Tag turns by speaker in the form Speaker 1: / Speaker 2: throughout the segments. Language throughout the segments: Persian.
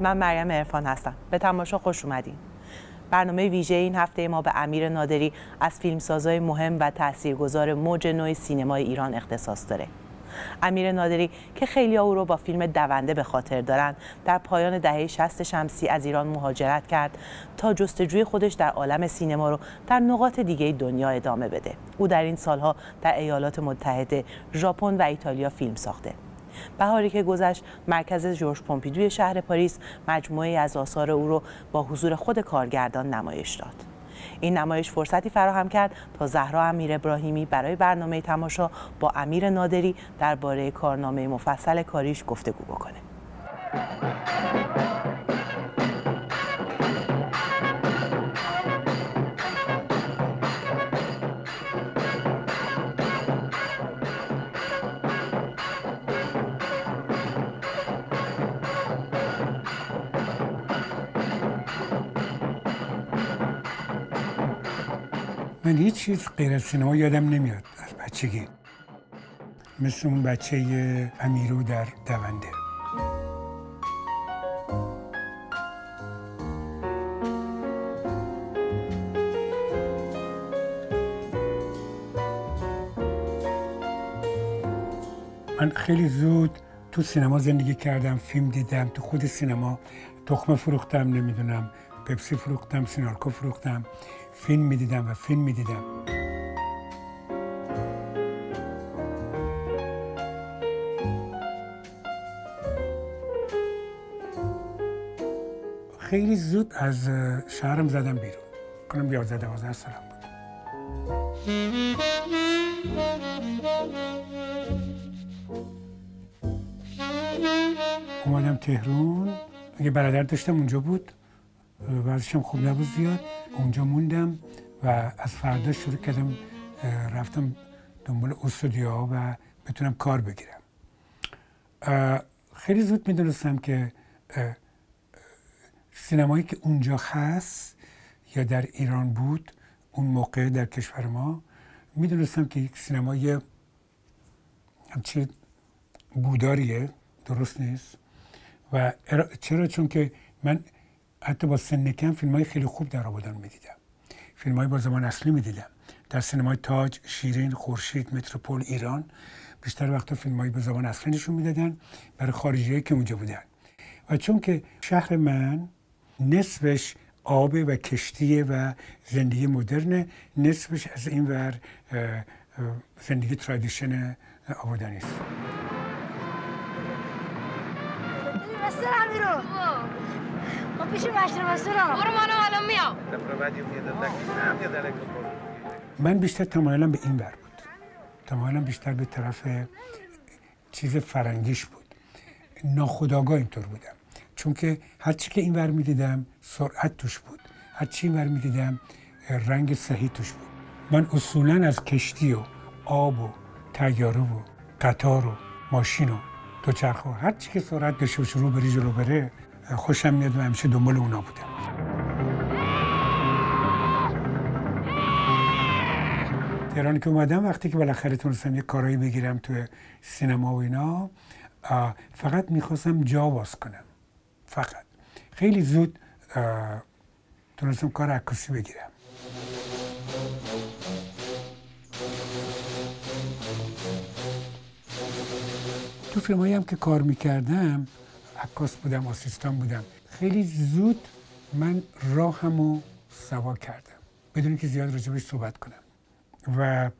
Speaker 1: من مریم عرفان هستم. به تماشا خوش اومدین. برنامه ویژه این هفته ما به امیر نادری از فیلمسازای مهم و تاثیرگذار موج نوع سینمای ایران اختصاص داره. امیر نادری که خیلی او رو با فیلم دونده به خاطر دارن در پایان دهه 60 شمسی از ایران مهاجرت کرد تا جستجوی خودش در عالم سینما رو در نقاط دیگه دنیا ادامه بده. او در این سالها در ایالات متحده ژاپن و ایتالیا فیلم ساخته. بهاری که گذشت مرکز جورج پومپیدوی شهر پاریس مجموعه از آثار او رو با حضور خود کارگردان نمایش داد. این نمایش فرصتی فراهم کرد تا زهرا امیر ابراهیمی برای برنامه تماشا با امیر نادری درباره کارنامه مفصل کاریش گفتگو بکنه.
Speaker 2: من هیچ چیز غیر از سینما یادم نمیاد از بچگی. مثل اون بچه امیرو در دونده. من خیلی زود تو سینما زندگی کردم فیلم دیدم تو خود سینما تخمه فروختم نمی‌دونم پپسی فروختم سینارکو فروختم. فیلم می‌دیدم و فیلم می‌دیدم. خیلی زود از شهرم زدم بیرون. کنم 11 12 سالم بود. اومدم تهرون یه برادر داشتم اونجا بود. وضعشم خوب نبود زیاد. اونجا موندم و از فردا شروع کردم رفتم دنبال استودیوها و بتونم کار بگیرم. خیلی زود می‌دونستم که سینمایی که اونجا هست یا در ایران بود اون موقع در کشور ما می‌دونستم که یک سینمای همچی بوداریه درست نیست؟ و چرا؟ چون که من حتی با سن کم فیلم های خیلی خوب در آبادان می‌دیدم. فیلم های با زمان اصلی می‌دیدم. در سینمای تاج شیرین خورشید متروپول ایران بیشتر وقتا فیلم های به زبان اصلی نشون می‌دادن برای خارجی که اونجا بودن. و چون که شهر من نصفش آب و کشتیه و زندگی مدرن نصفش از این ور زندگی ترادیشن آبادانی است.
Speaker 3: ما پیش مشرب برو منو الان میام
Speaker 2: من بیشتر تمایلم به این بر بود تمایلم بیشتر به طرف چیز فرنگیش بود ناخداگاه اینطور بودم چون که هرچی که این ور می‌دیدم سرعت توش بود هرچی این ور می‌دیدم رنگ صحیح توش بود من اصولا از کشتی و آب و تیاره و قطار و ماشین و دوچرخه و هر چی که سرعت داشته باشه رو بری جلو بره خوشم میاد و همیشه دنبال اونا بودم. تهران که اومدم وقتی که بالاخره تونستم یه کارایی بگیرم تو سینما و اینا فقط می‌خواستم جا باز کنم. فقط. خیلی زود تونستم کار عکاسی بگیرم. تو فیلم هم که کار می‌کردم عکاس بودم آسیستان بودم. خیلی زود من راهمو سوا کردم بدون که زیاد راجبش صحبت کنم. و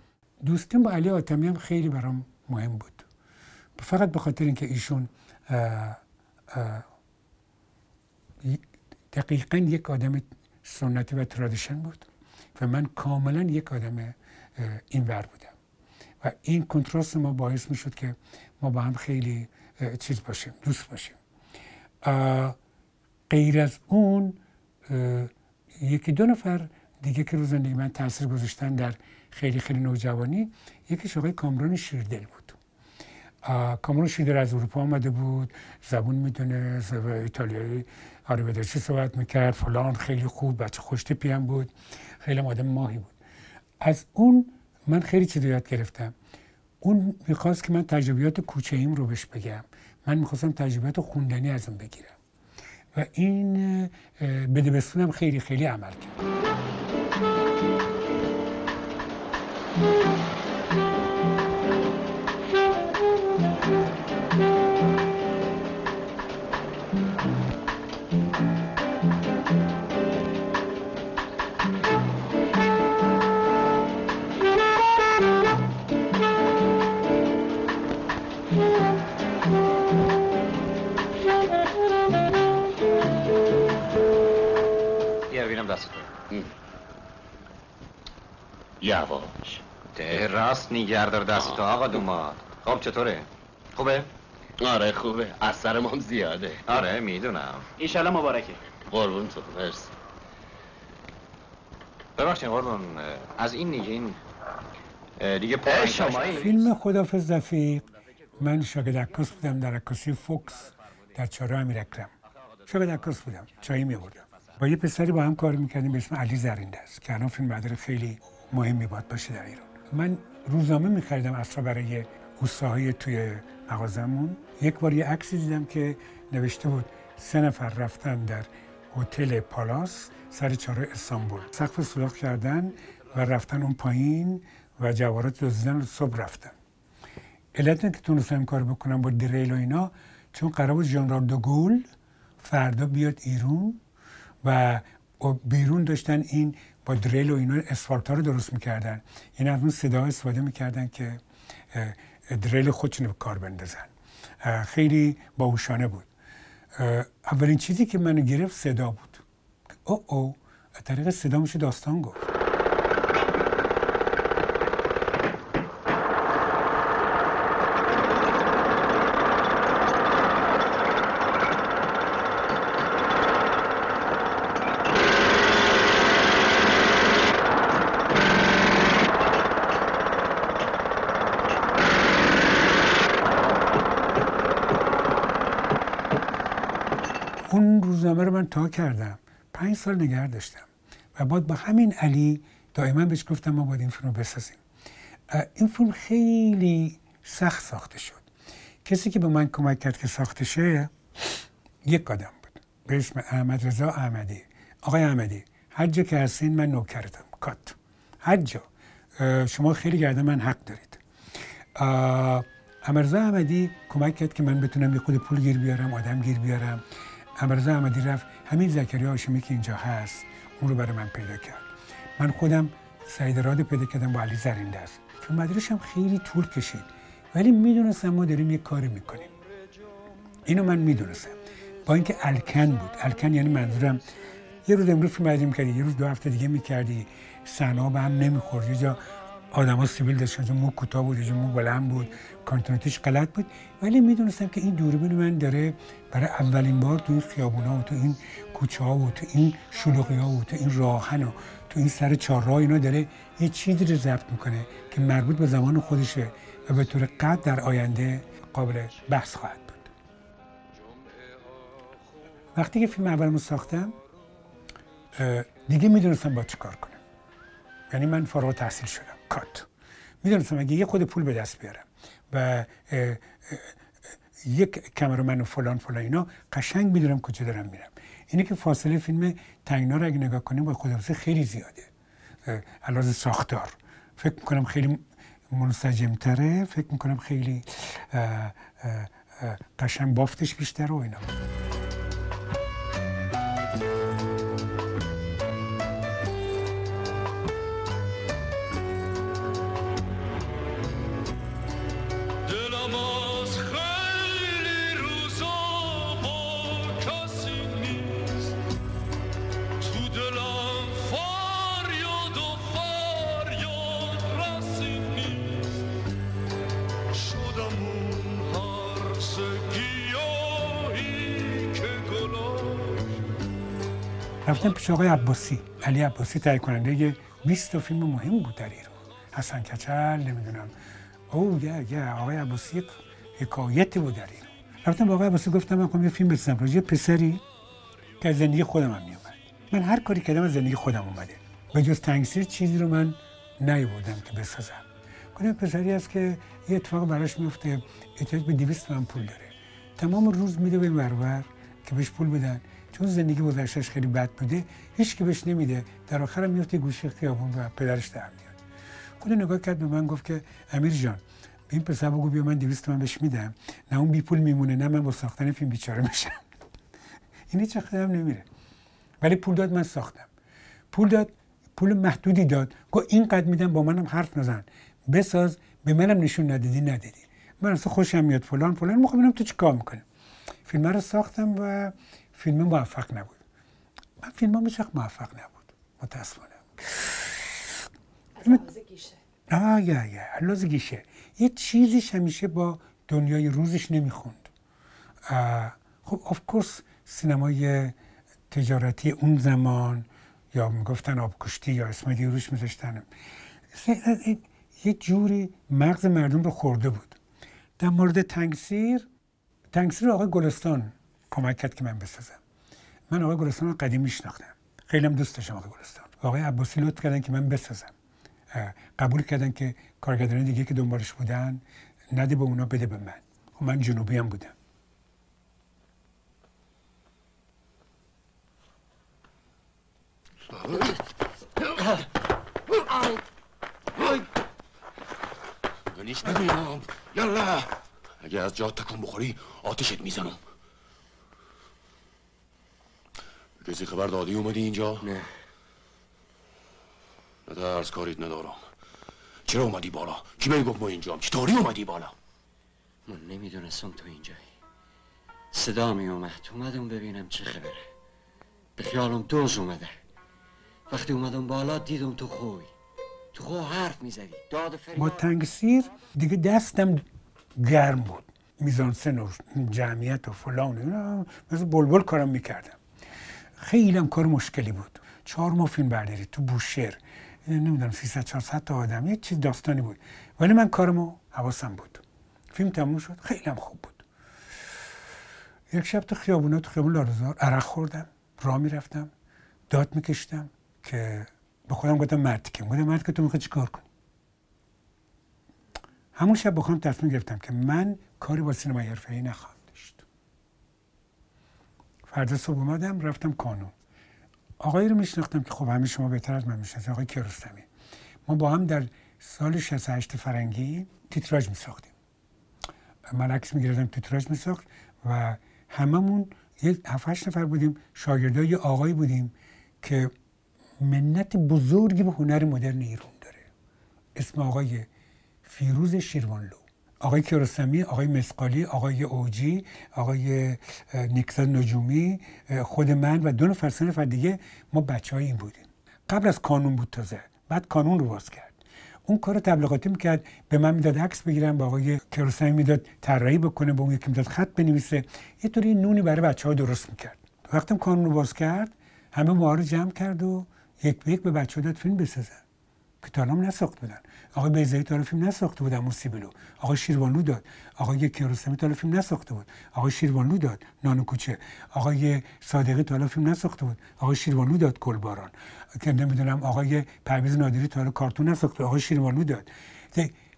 Speaker 2: دوستیم با علی آتمی هم خیلی برام مهم بود. فقط به خاطر اینکه ایشون دقیقا یک آدم سنتی و ترادیشن بود و من کاملا یک آدم اینور بودم. و این کنتراست ما باعث می شد که ما با هم خیلی چیز باشیم دوست باشیم. غیر از اون یکی دو نفر دیگه که رو زندگی من تاثیر گذاشتن در خیلی خیلی نوجوانی یکیش آقای کامران شیردل بود. کامران شیردل از اروپا آمده بود زبون می‌دونه ایتالیایی آریودرچی صحبت می‌کرد فلان خیلی خوب بچه خوشتیپی هم بود خیلی آدم ماهی بود. از اون من خیلی چیز یاد گرفتم. اون می‌خواست که من تجربیات کوچه ایم رو بهش بگم. من می‌خواستم تجربیات خوندنی از اون بگیرم. و این هم خیلی خیلی عمل کرد.
Speaker 4: راست نیگردار دست تو آقا دوماد. خب چطوره؟ خوبه؟
Speaker 5: آره خوبه. از سرم زیاده.
Speaker 4: آره می‌دونم.
Speaker 5: ایشالا مبارکه. قربون تو مرسی.
Speaker 4: ببخشید قربون از این نیگه این دیگه
Speaker 2: شما فیلم خدافز رفیق من شاگرد عکاس بودم در عکاسی فوکس در چهارراه امیر اکرم. شاگرد عکاس بودم چایی می با یه پسری با هم کار می‌کردیم به اسم علی زرینده است که الان فیلم بردار خیلی مهمی باید باشه در ایران. من روزنامه میخریدم اصلا برای اوستاهای توی مغازمون یک بار یه عکسی دیدم که نوشته بود سه نفر رفتن در هتل پالاس سر چهار استانبول. سقف سوراخ کردن و رفتن اون پایین و جوارات دزدیدن صبح رفتن. علت که تونستم کار بکنم با دریل و اینا چون قرار بود ژنرال دوگول فردا بیاد ایرون و بیرون داشتن این با دریل و اینا اسفالت رو درست می‌کردن. این از اون صدا استفاده می‌کردن که دریل خودشون رو کار بندازن. خیلی باوشانه بود. اولین چیزی که منو گرفت صدا بود. او او طریق صدا میشه داستان گفت من تا کردم. پنج سال نگه داشتم. و بعد با همین علی دائما بهش گفتم ما باید این فیلم رو بسازیم. این فیلم خیلی سخت ساخته شد. کسی که به من کمک کرد که ساخته شه یک آدم بود. به اسم احمد رضا احمدی. آقای احمدی هر جا که هستین من نوکرتم کات. هر جا. شما خیلی گرده من حق دارید. رضا احمدی کمک کرد که من بتونم یه خود پول گیر بیارم آدم گیر بیارم. امرزا احمدی رفت همین زکریا هاشمی که اینجا هست اون رو برای من پیدا کرد. من خودم سعید راد پیدا کردم با علی زرینده است فیلم هم خیلی طول کشید. ولی می‌دونستم ما داریم یه کاری می‌کنیم. اینو من می‌دونستم. با اینکه الکن بود. الکن یعنی منظورم یه روز امروز فیلم کردی یه روز دو هفته دیگه می‌کردی سنا به هم نمی‌خورد. یه جا آدما سیبیل داشتن مو کوتاه بود یه مو بلند بود کانتونتیش غلط بود. ولی می‌دونستم که این دوربین من داره برای اولین بار تو این خیابونا و تو این کوچه ها و تو این شلوغی ها و تو این راهن و تو این سر چهارراه اینا داره یه چیزی رو ضبط می‌کنه که مربوط به زمان خودشه و به طور قد در آینده قابل بحث خواهد بود. وقتی که فیلم اولمو ساختم دیگه می‌دونستم با چیکار کنم. یعنی من فارغ تحصیل شدم. کات می‌دونستم اگه یه خود پول به دست بیارم و یک کمرمن و فلان فلان اینا قشنگ می‌دونم کجا دارم میرم. اینه که فاصله فیلم تنگنا رو اگه نگاه کنیم با خدافزی خیلی زیاده. علاوه ساختار. فکر می‌کنم خیلی منسجمتره فکر می‌کنم خیلی قشنگ بافتش بیشتره و اینا. پیش آقای عباسی علی عباسی تهیه کننده 20 تا فیلم مهم بود در ایران. حسن کچل نمی‌دونم. او یا یا آقای عباسی حکایتی بود در ایران. رفتم با آقای عباسی گفتم من یه فیلم بسازم. راجع پسری که از زندگی خودم هم میومد من هر کاری کردم از زندگی خودم اومده. به جز تنگسیر چیزی رو من نیاوردم که بسازم. گفتم پسری است که یه اتفاق براش میفته احتیاج به 200 تومن پول داره. تمام روز میده به مرور که بهش پول بدن. چون زندگی گذشتهش خیلی بد بوده هیچ که بهش نمیده. در آخر هم میفته گوشه خیابون و پدرش در میاد. خود نگاه کرد به من گفت که امیر جان به این پسر بگو بیا من 200 من بهش میدم. نه اون بی پول میمونه نه من با ساختن فیلم بیچاره میشم. این چه خودم نمیره. ولی پول داد من ساختم. پول داد پول محدودی داد. گفت اینقدر میدم با منم حرف نزن. بساز به منم نشون ندادی ندادی من اصلا خوشم میاد. فلان فلان. می‌خوام ببینم تو چیکار می‌کنی. فیلم رو ساختم و فیلم موفق نبود. من فیلم هم موفق نبود. متاسفانه. آه یا یا گیشه. یه چیزیش همیشه با دنیای روزش نمی‌خوند. خب آف کورس سینمای تجارتی اون زمان یا می‌گفتن آبکشتی یا اسم دیگه روش میذاشتن. یه جوری مغز مردم رو خورده بود. در مورد تنگسیر تنگسیر آقای گلستان. کمک کرد که من بسازم من آقای گلستان رو قدیم میشناختم خیلی هم دوست داشتم آقای گلستان آقای عباسی لطف کردن که من بسازم قبول کردن که کارگردان دیگه که دنبالش بودن نده به اونا بده به من خب من جنوبی هم بودم
Speaker 5: نیست یالا اگه از جا تکون بخوری آتشت می‌زنم کسی خبر دادی اومدی اینجا؟
Speaker 6: نه.
Speaker 5: درس کاریت ندارم. چرا اومدی بالا؟ کی بهی گفت ما اینجام؟ چطوری اومدی بالا؟
Speaker 6: من نمی‌دونستم تو اینجایی. صدا می اومد اومدم ببینم چه خبره. به خیالم دوز اومده. وقتی اومدم بالا دیدم تو خوی. تو خو حرف می‌زدی. داد فریاد.
Speaker 2: با تنگسیر دیگه دستم گرم بود. میزان سن و جمعیت و فلان اینا. مثل بلبل کارم می‌کردم. خیلی هم کار مشکلی بود. چهار ماه فیلم برداری تو بوشهر. نمی‌دونم 300 400 تا آدم. یه چیز داستانی بود. ولی من کارمو حواسم بود. فیلم تموم شد. خیلی هم خوب بود. یک شب تو خیابونا تو خیابون لارزار عرق خوردم. راه می‌رفتم. داد میکشتم که به خودم گفتم مرد که. گفتم مرد که تو می‌خوای چیکار کنی؟ همون شب با خودم تصمیم گرفتم که من کاری با سینما حرفه‌ای نخواهم فردا صبح اومدم رفتم کانون آقایی رو میشناختم که خب همه شما بهتر از من می‌شناسید آقای کیارستمی. ما با هم در سال 68 فرنگی تیتراژ میساختیم. من عکس می‌گرفتم تیتراژ میساخت و هممون یه هفت نفر بودیم شاگردای یه آقایی بودیم که منت بزرگی به هنر مدرن ایران داره. اسم آقای فیروز شیروانلو آقای کیارستمی آقای مسقالی آقای اوجی آقای نیکسان نجومی خود من و دو نفر سه نفر دیگه ما بچه های این بودیم. قبل از کانون بود تازه. بعد کانون رو باز کرد. اون کار تبلیغاتی می‌کرد. به من می‌داد عکس بگیرم با آقای کیارستمی می‌داد طراحی بکنه به اون یکی می‌داد خط بنویسه. یه طوری نونی برای بچه ها درست می‌کرد. وقتی کانون رو باز کرد همه ما رو جمع کرد و یک به یک به بچه داد فیلم بسازن. که تا نساخت بودن. آقای بیزایی تا فیلم نساخته بود موسیبلو آقای شیروانلو داد. آقای کیارستمی تا فیلم نساخته بود. آقای شیروانلو داد. نانو کوچه. آقای صادقی تا فیلم نساخته بود. آقای شیروانلو داد باران که نمی‌دونم آقای پرویز نادری تا کارتون نساخته. آقای شیروانلو داد.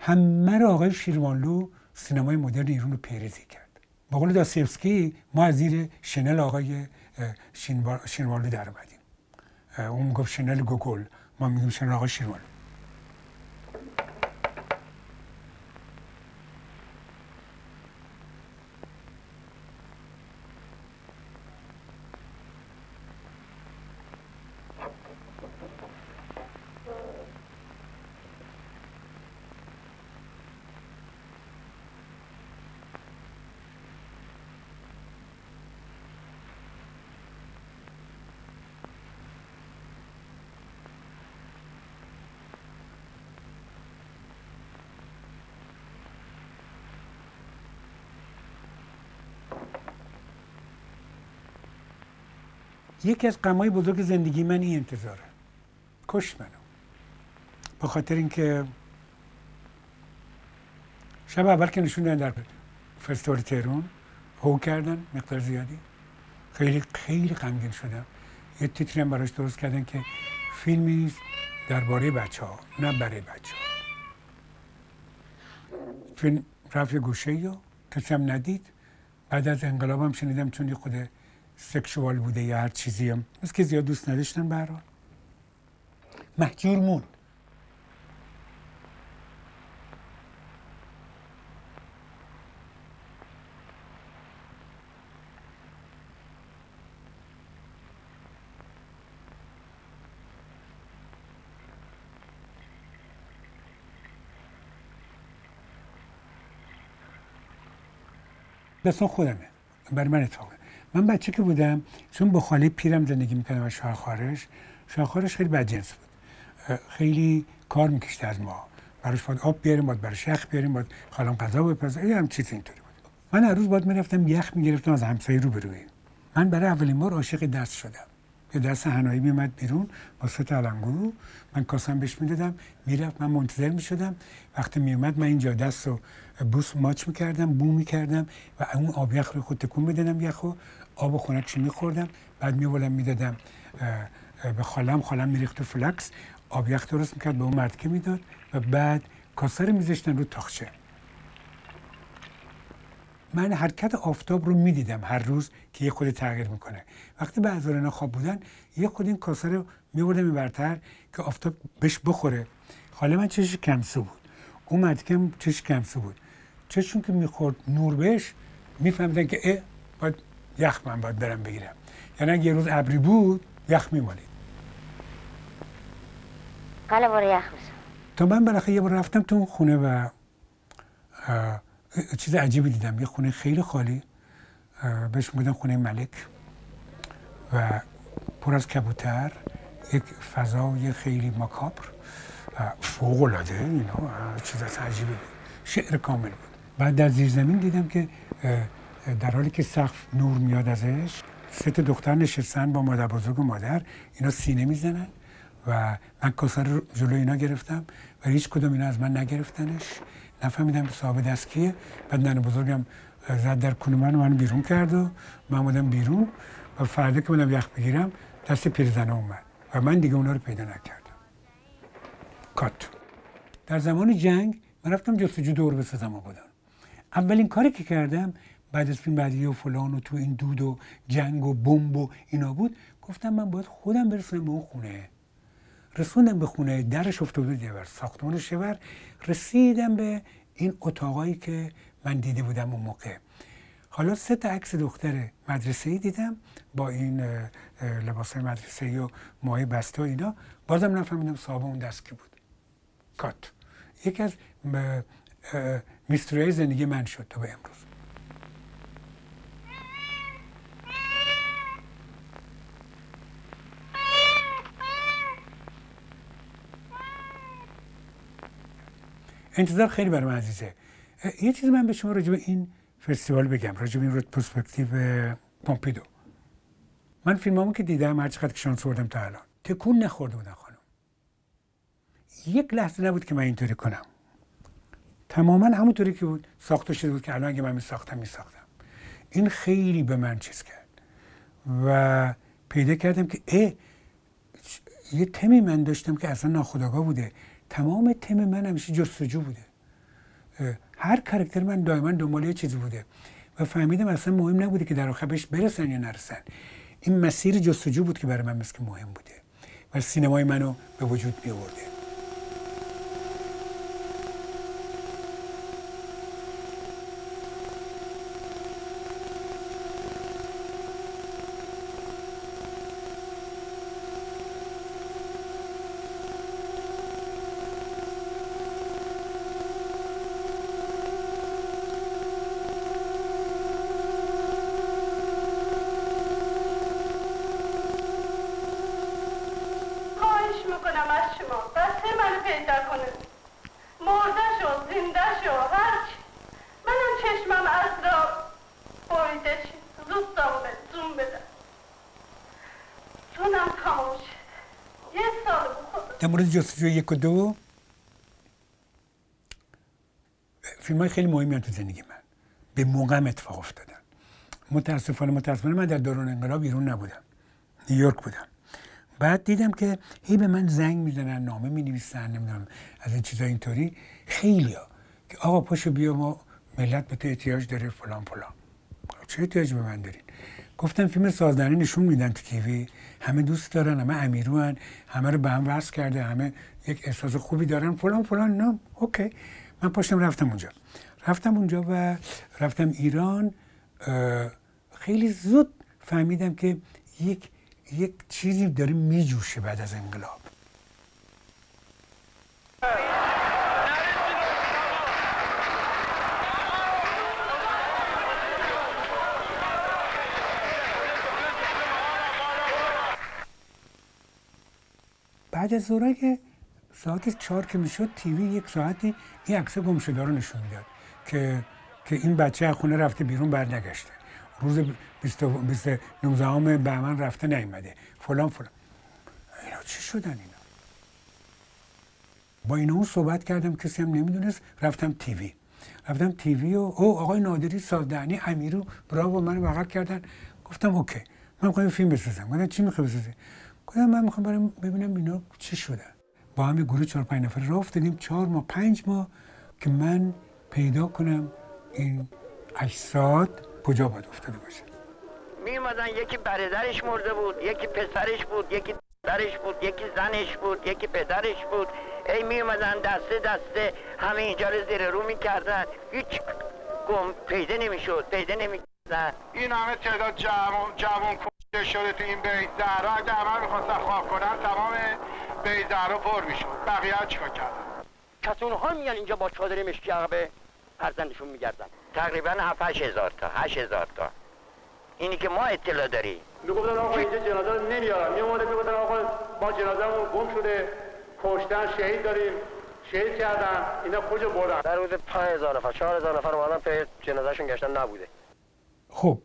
Speaker 2: همه رو آقای شیروانلو سینمای مدرن ایران رو پیریزی کرد. با قول داستیفسکی ما از زیر شنل آقای شیروانلو در اومدیم. اون می‌گفت شنل گوگل. ما میگیم شنل آقای شیروانلو. یکی از غمای بزرگ زندگی من این انتظاره. کشت منو. به خاطر اینکه شب اول که نشون در فستیوال تهران هو کردن مقدار زیادی. خیلی خیلی غمگین شدم. یه تیتری هم براش درست کردن که فیلمی درباره بچه ها نه برای بچه ها فیلم رفت گوشه یا کسی هم ندید. بعد از انقلاب هم شنیدم چون خود سکشوال بوده یا هر چیزی هم. مثل که زیاد دوست نداشتن به محجور موند دستان خودمه. برای من اتفاقه. من بچه که بودم چون با خاله پیرم زندگی می‌کردم و شوهرخوارش شوهرخوارش خیلی بدجنس بود. خیلی کار میکشته از ما. براش باید آب بیاریم باید براش یخ بیاریم باید خالم غذا بپزه یه هم چیز اینطوری بود. من هر روز باید می‌رفتم یخ می‌گرفتم از همسایه رو بروی من برای اولین بار عاشق دست شدم. یه دست هنایی میومد بیرون با سه تلنگو من کاسم بهش می‌دادم می‌رفت من منتظر می‌شدم. وقتی میومد من اینجا دست رو بوس ماچ می‌کردم بو می‌کردم و اون آب یخ رو خود تکون می‌دادم یخو. آب خونکش میخوردم. بعد میولم می‌دادم به خالم. خالم میریخت تو فلکس آب یخ درست می‌کرد به اون مرد که می‌داد و بعد کاسه رو میذاشتن رو تاخچه. من حرکت آفتاب رو می‌دیدم هر روز که یه خود تغییر می‌کنه. وقتی به اینا خواب بودن یه خود این کاسه رو میبردم برتر که آفتاب بهش بخوره. خاله من چشش کمسه بود. اون که چش کمسه بود. چشون که می‌خورد نور بهش میفهمیدن که اه باید یخ من باید برم بگیرم. یعنی اگه یه روز ابری بود یخ میمالید.
Speaker 3: قله بار یخ
Speaker 2: تا من بالاخره یه بار رفتم تو اون خونه و چیز عجیبی دیدم. یه خونه خیلی خالی بهش میگن خونه ملک و پر از کبوتر یک فضای خیلی مکابر فوق العاده اینا چیز عجیبی. بود شعر کامل بود. بعد در زیر زمین دیدم که در حالی که سقف نور میاد ازش سه دختر نشستن با مادر بزرگ و مادر. اینا سینه می‌زنن و من کاسه رو جلو اینا گرفتم و هیچ کدوم اینا از من نگرفتنش. نفهمیدم که صاحب دست کیه. بعد ننه بزرگم زد در کنه من من بیرون کرد و من اومدم بیرون و فردا که بودم یخ بگیرم دست پیرزنه اومد و من دیگه اونا رو پیدا نکردم. کات. در زمان جنگ من رفتم جستجو دور بسازم آبادان اولین کاری که کردم بعد از فیلم بعدی و فلان و تو این دود و جنگ و بمب و اینا بود گفتم من باید خودم برسونم به اون خونه. رسوندم به خونه درش افتاده یه ساختمان شور رسیدم به این اتاقایی که من دیده بودم اون موقع. حالا سه تا عکس دختر مدرسه ای دیدم با این لباس مدرسه ای و ماه بسته و اینا. بازم نفهمیدم صاحب اون دست کی بود. کات. یکی از میستری زندگی من شد تا به امروز. انتظار خیلی برام عزیزه. یه چیزی من به شما راجع به این فستیوال بگم راجع به این پرسپکتیو پومپیدو. من فیلمامو که دیدم هر چقدر که شانس بردم تا الان تکون نخورده بودن خانم. یک لحظه نبود که من اینطوری کنم. تماما همونطوری که بود ساخته شده بود که الان اگه من می ساختم این خیلی به من چیز کرد. و پیدا کردم که اه یه تمی من داشتم که اصلا ناخداگاه بوده. تمام تم من همیشه جستجو بوده. هر کرکتر من دائما دنبال یه چیزی بوده. و فهمیدم اصلا مهم نبوده که در آخر بهش برسن یا نرسن. این مسیر جستجو بود که برای من مثل مهم بوده. و سینمای منو به وجود می جستجو یک و دو. فیلم های خیلی مهمی تو زندگی من به موقعم اتفاق افتادن. متاسفانه متاسفانه من در دوران انقلاب بیرون نبودم. نیویورک بودم. بعد دیدم که هی به من زنگ می‌زنن نامه می نویسن نمی‌دونم از این چیزا اینطوری. خیلی ها که آقا پاشو بیا ما ملت به تو احتیاج داره فلان فلان. چه احتیاج به من دارین گفتم فیلم سازدانی نشون میدن تو تیوی. همه دوست دارن همه امیرو همه رو به هم وصل کرده همه یک احساس خوبی دارن. فلان فلان نه. اوکی. من پاشتم رفتم اونجا. رفتم اونجا و رفتم ایران. خیلی زود فهمیدم که یک یک چیزی داره میجوشه بعد از انقلاب. بعد از ظهر که ساعت چهار که می‌شد تیوی یک ساعتی این عکس گم شده رو نشون می‌داد که که این بچه از خونه رفته بیرون برنگشته. روز 19 بهمن رفته نیومده. فلان فلان. اینا چی شدن اینا؟ با اینا اون صحبت کردم کسی هم نمی‌دونست. رفتم تیوی. رفتم تیوی و او آقای نادری سازدهنی امیرو براو من بغل کردن. گفتم اوکی. من می‌خوام فیلم بسازم. گفتم چی می‌خوای بسازی؟ گفتم من می‌خوام برم ببینم اینا چی شدن با همه گروه چهار پنج نفر راه افتادیم. چهار ماه پنج ماه که من پیدا کنم این اجساد کجا باید افتاده باشه.
Speaker 7: می اومدن یکی برادرش مرده بود یکی پسرش بود یکی درش بود یکی زنش بود یکی پدرش بود. ای می اومدن دسته دسته همه اینجا رو زیر رو می‌کردن. هیچ گم پیدا نمی‌شد پیدا نمی‌کردن.
Speaker 8: این همه تعداد جوان جوان شده تو این بیت زهرا اگه همه می‌خواستن خواه کنن تمام بیت زهرا پر می‌شد. بقیه چیکار کردن؟
Speaker 7: کسون ها میان اینجا با چادر مشکی عقبه فرزندشون میگردن. تقریبا 7 هزار تا 8 هزار تا. اینی که ما اطلاع داریم.
Speaker 8: می‌گفتن آقا اینجا جنازه رو نمیارن. میومده می‌گفتن آقا ما جنازهمون گم شده. کشتن شهید داریم. شهید کردن. اینا کجا بردن؟
Speaker 7: در روز 5000 نفر 4000 نفر اومدن پی جنازهشون گشتن نبوده.
Speaker 2: خب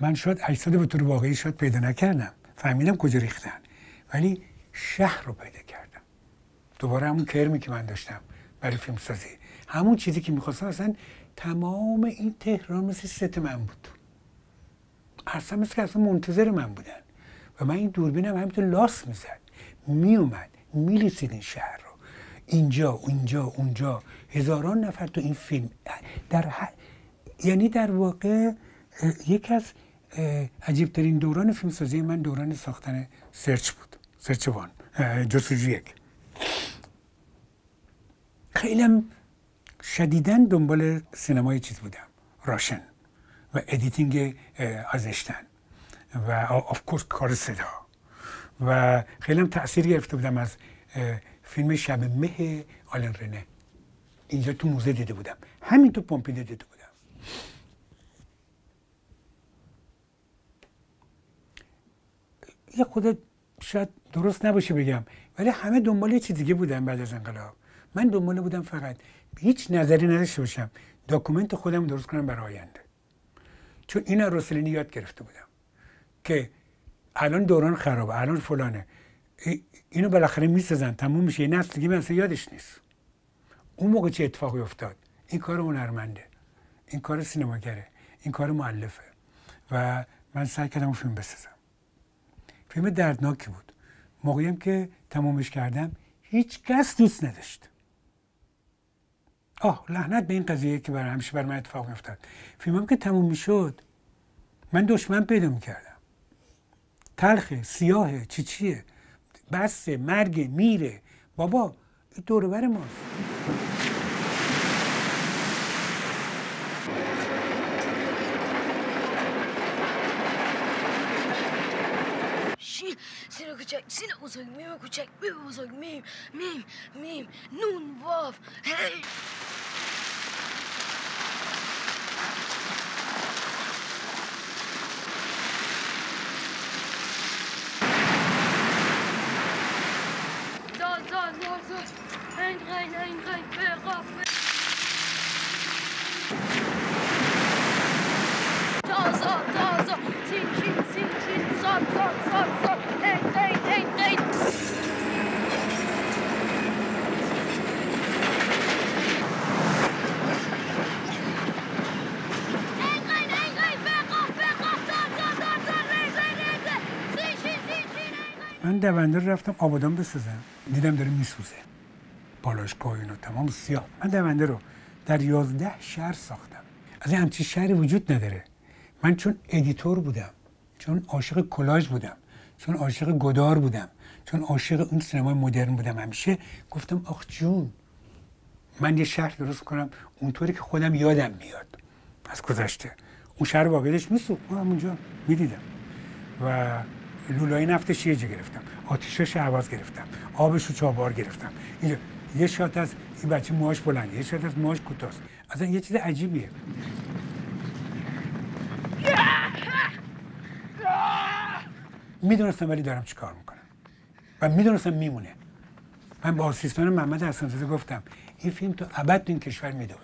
Speaker 2: من شاید اجساد به طور واقعی شاید پیدا نکردم. فهمیدم کجا ریختن. ولی شهر رو پیدا کردم. دوباره همون کرمی که من داشتم برای فیلم سازی همون چیزی که می‌خواستم اصلا تمام این تهران مثل ست من بود. اصلا مثل که اصلا منتظر من بودن. و من این دوربینم همینطور لاس می‌زد. میومد میلیسید این شهر رو. اینجا اونجا اونجا. هزاران نفر تو این فیلم در ح... یعنی در واقع یکی از عجیبترین دوران فیلمسازی من دوران ساختن سرچ بود. سرچ وان جستجو یک. خیلی شدیدن دنبال سینمای چیز بودم. راشن و editing آیزنشتاین و of course کار صدا. و خیلی تاثیر گرفته بودم از فیلم شب و مه آلن رنه. اینجا تو موزه دیده بودم. همین تو پومپیدو دیده بودم. یه خود شاید درست نباشه بگم ولی همه دنبال یه چیز دیگه بودن بعد از انقلاب. من دنبال بودم فقط هیچ نظری نداشته باشم داکومنت خودم درست کنم برای آینده. چون این رسلینی یاد گرفته بودم که الان دوران خرابه الان فلانه. اینو بالاخره می‌سازن تموم میشه یه نسل دیگه مثلا یادش نیست. اون موقع چه اتفاقی افتاد؟ این کار هنرمنده این کار سینماگره این کار معلفه و من سعی کردم اون فیلم بسازم. فیلم دردناکی بود. موقعیم که تمومش کردم هیچ کس دوست نداشت. آه لعنت به این قضیه که برای همیشه بر من اتفاق میافتاد. فیلمم که تموم می‌شد من دشمن پیدا می‌کردم. تلخه سیاهه چی چیه بسه مرگ میره. بابا این دوربر ماست.
Speaker 3: Miracle check, Sinacle check, Miracle check, Miracle check, meme, meme, meme, noon, wolf, hey! So, so, so, so, ein rein, ein rein,
Speaker 2: Beraffel! دونده رفتم آبادان بسازم دیدم داره میسوزه. پالایشگاه اینا تمام سیاه. من دونده رو در یازده شهر ساختم. از این همچین شهری وجود نداره. من چون editor بودم چون عاشق کلاژ بودم چون عاشق گدار بودم چون عاشق اون سینمای مدرن بودم همیشه گفتم آخ جون من یه شهر درست کنم. اونطوری که خودم یادم میاد. از گذشته. اون شهر واقعیش میسوخت. من همونجا می‌دیدم. و لولای نفت شیجه گرفتم. آتیشش عوض گرفتم. آبش رو چابار گرفتم. اینجا یه شات از این بچه موهاش بلنده یه شات از موهاش کوتاست. اصلا یه چیز عجیبیه. می‌دونستم ولی دارم چیکار می‌کنم. و می‌دونستم میمونه. من با آسیستان محمد حسنزاده گفتم این فیلم تو ابد این کشور میدوه.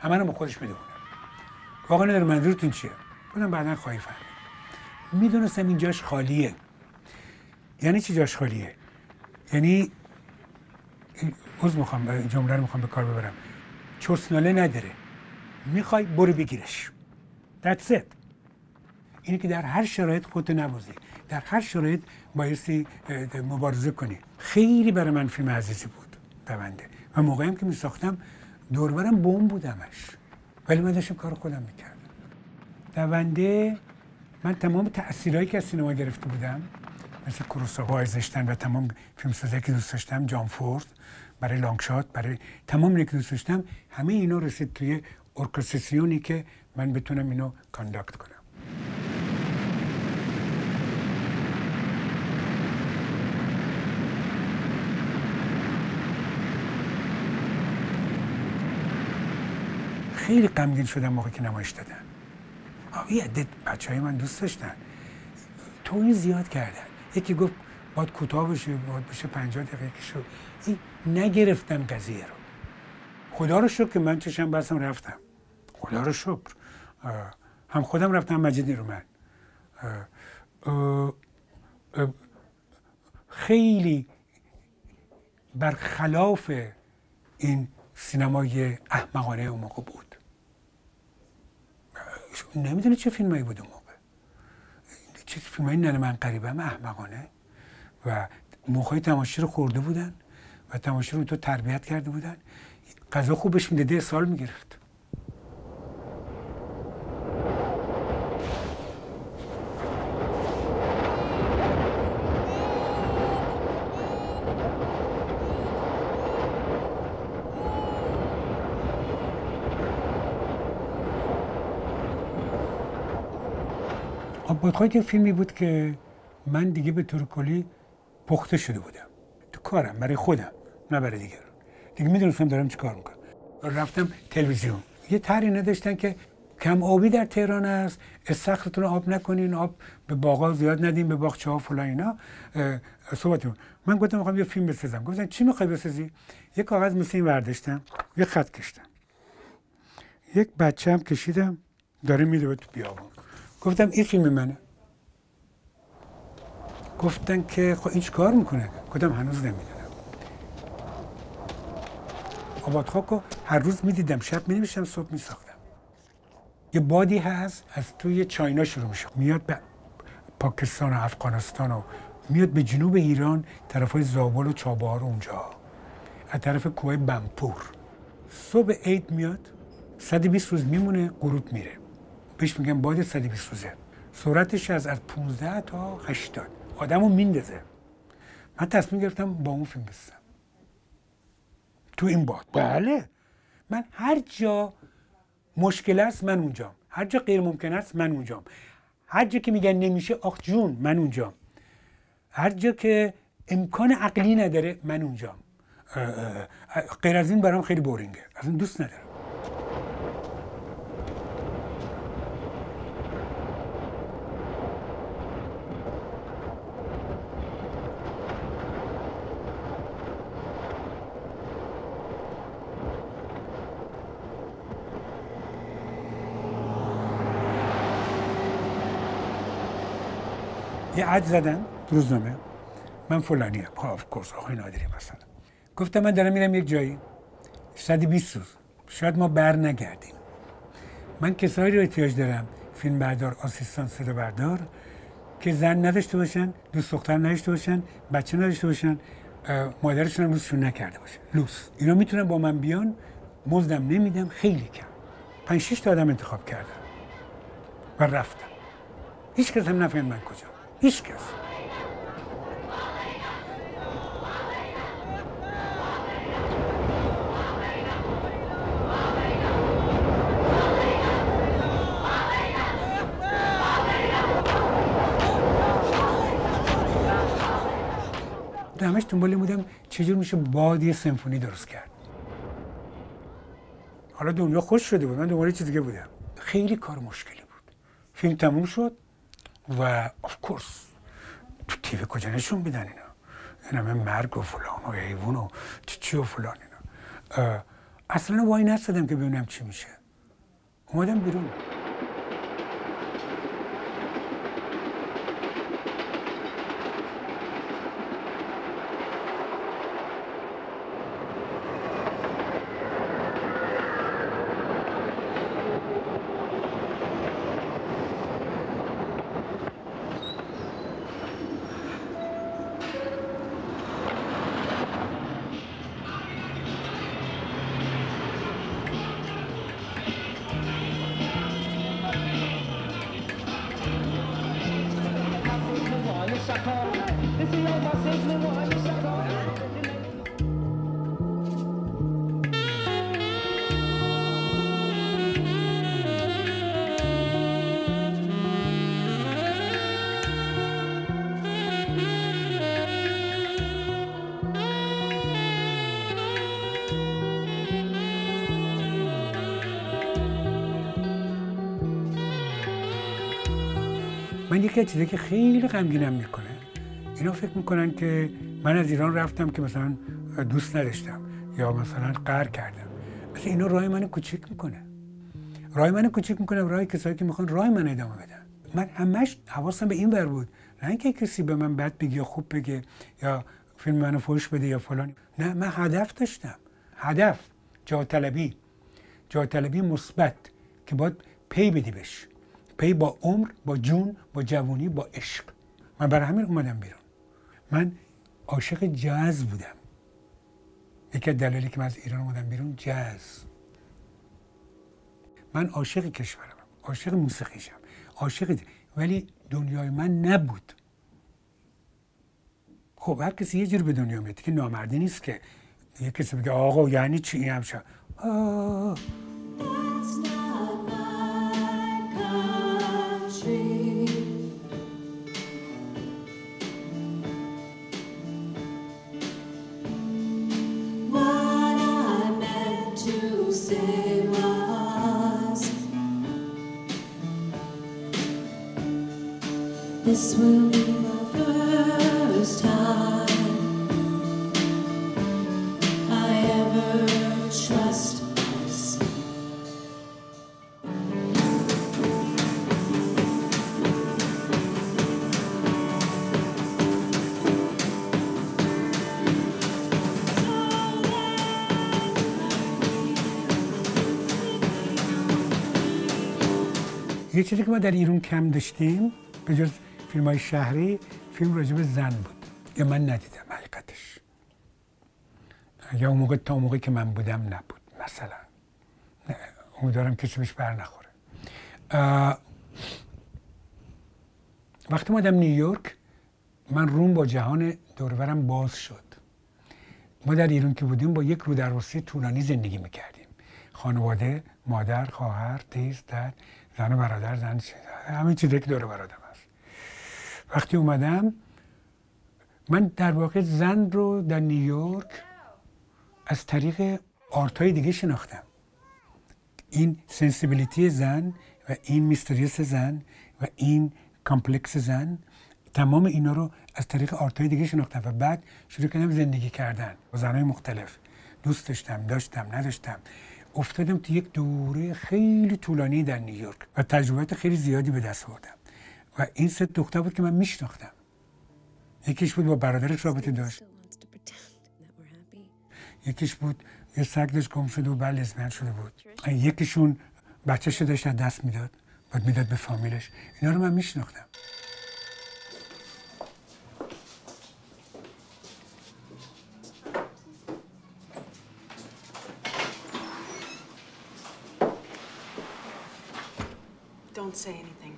Speaker 2: همه رو با خودش می‌دونه. واقعا نداره منظورتون چیه؟ بودم بعدا خواهی فهمید. می‌دونستم این جاش خالیه. یعنی چی جاش خالیه؟ یعنی عوض می‌خوام جمله رو می‌خوام به کار ببرم. چرسناله نداره. می‌خوای برو بگیرش. That's it. اینه که در هر شرایط خودتو نبازی. در هر شرایط بایستی مبارزه کنی. خیلی برای من فیلم عزیزی بود دونده. و موقعی که میساختم دوربرم بوم بودمش ولی من داشتم کار خودم می‌کردم. دونده من تمام تاثیرهایی که از سینما گرفته بودم مثل کروساوا ازشتن و تمام فیلم که دوست داشتم جان فورد برای لانگشات برای تمام که دوست داشتم همه اینا رسید توی ارکستراسیونی که من بتونم اینو کانداکت کنم. خیلی غمگین شدم موقع که نمایش دادن. یه عده بچه های من دوست داشتن. توی زیاد کردن. یکی گفت باید کوتاه بشه باید بشه پنجاه دقیقه که شد این نگرفتم قضیه رو. خدا رو شکر که من چشم بستم رفتم. خدا رو شکر. هم خودم رفتم مجید رو من خیلی برخلاف این سینمای احمقانه اون موقع بود. نمی‌دونه چه فیلمایی بود اون چه فیلمایی ننه من قریبه هم احمقانه. و موقعی تماشی رو خورده بودن و تماشی رو تو تربیت کرده بودن. غذا خوبش میده سال می‌گرفت. آبادخواهی که فیلمی بود که من دیگه به طور کلی پخته شده بودم. تو کارم برای خودم نه برای دیگر دیگه می‌دونستم دارم چی کار می‌کنم. رفتم تلویزیون. یه طرحی نداشتن که کم آبی در تهران است استخرتون آب نکنین آب به باغا زیاد ندین به باغچه ها فلان اینا. صحبت من گفتم می‌خوام یه فیلم بسازم. گفتن چی می‌خوای بسازی؟ یه کاغذ مثل این برداشتم یه خط کشتم. یک بچه هم کشیدم داره میده تو بیابون گفتم این فیلم منه. گفتن که خب این کار می‌کنه؟ گفتم هنوز نمی‌دونم. آبادخاک هر روز می‌دیدم شب می صبح میساختم. یه بادی هست از توی چاینا شروع میشه. میاد به پاکستان و افغانستان و میاد به جنوب ایران طرف های زابل و چابهار اونجا. از طرف کوه بمپور. صبح عید میاد 120 روز میمونه غروب میره. بهش میگن باد 120 روزه. سرعتش از از 15 تا 80 آدمو میندازه. من تصمیم گرفتم با اون فیلم بسازم. تو این باد. بله. من هر جا مشکل است من اونجام. هر جا غیر ممکن است من اونجام. هر جا که میگن نمیشه آخ جون من اونجام. هر جا که امکان عقلی نداره من اونجام. غیر از این برام خیلی بورینگه از این دوست ندارم. عد زدن روزنامه. من فلانی هم. آف کورس آقای نادری مثلا. گفتم من دارم میرم یک جایی. 120 روز. شاید ما بر نگردیم. من کسایی رو احتیاج دارم. فیلم بردار آسیستان صدا بردار که زن نداشته باشن دوست دختر نداشته باشن بچه نداشته باشن مادرشون هم روزشون نکرده باشن لوس اینا می‌تونن با من بیان. مزدم نمیدم. خیلی کم. پنج شش تا آدم انتخاب کردم و رفتم هیچ کس هم نفهمید من کجا هیچ کس. همش دنبال بودم چجور میشه باد یه سمفونی درست کرد. حالا دنیا خوش شده بود. من دنبال چیز دیگه بودم. خیلی کار مشکلی بود. فیلم تموم شد. و آف کورس تو تیوی کجا نشون میدن اینا؟ این همه مرگ و فلان و حیوان و چی و فلان اینا. اصلا وای نستدم که ببینم چی میشه. اومدم بیرون. یکی از چیزایی که خیلی غمگینم می‌کنه. اینا فکر می‌کنن که من از ایران رفتم که مثلا دوست نداشتم یا مثلا قهر کردم. اصلا اینا راه من کوچیک می‌کنه. راه من کوچیک می‌کنه راه کسایی که می‌خوان راه من ادامه بدن. من همش حواسم به این بر بود. نه اینکه کسی به من بد بگه یا خوب بگه یا فیلم منو فوش بده یا فلان نه من هدف داشتم. هدف. جا طلبی جا طلبی مثبت که باید پی بدی بهش. پی با عمر با جون با جوانی با عشق. من برای همین اومدم بیرون. من عاشق جاز بودم. یکی از دلایلی که من از ایران اومدم بیرون جاز. من عاشق کشورم عاشق موسیقیشم عاشق ولی دنیای من نبود. خب هر کسی یه جور به دنیا میاد که نامردی نیست که یه کسی بگه آقا یعنی چی؟ این هم
Speaker 9: This will be my first time I ever trust myself.
Speaker 2: یه چیزی که ما در ایران کم داشتیم به جز فیلم های شهری فیلم راجع به زن بود. یا من ندیدم حقیقتش. یا اون موقع تا اون که من بودم نبود مثلا. امیدوارم کسی بهش بر نخوره. وقتی اومدم نیویورک من روم با جهان دورورم باز شد. ما در ایران که بودیم با یک رودرواسی طولانی زندگی می‌کردیم. خانواده مادر خواهر تیز دد زن و برادر زن همین چیزی که دور برادرم هست وقتی اومدم من در واقع زن رو در نیویورک از طریق art ای دیگه شناختم. این sensibility زن و این mystery زن و این complex زن تمام اینا رو از طریق art ای دیگه شناختم و بعد شروع کردم زندگی کردن با زنهای مختلف. دوست داشتم داشتم نداشتم. افتادم تو یک دوره خیلی طولانی در نیویورک و تجربیات خیلی زیادی به دست آوردم. و این سه دختر بود که من میشناختم. یکیش بود با برادرش رابطه داشت. یکیش بود یه سگ داشت گم شده و بعد لزبیان شده بود. یکیشون بچهش داشت از دست می‌داد بعد می‌داد به فامیلش. اینا رو من میشناختم
Speaker 10: Don't say anything.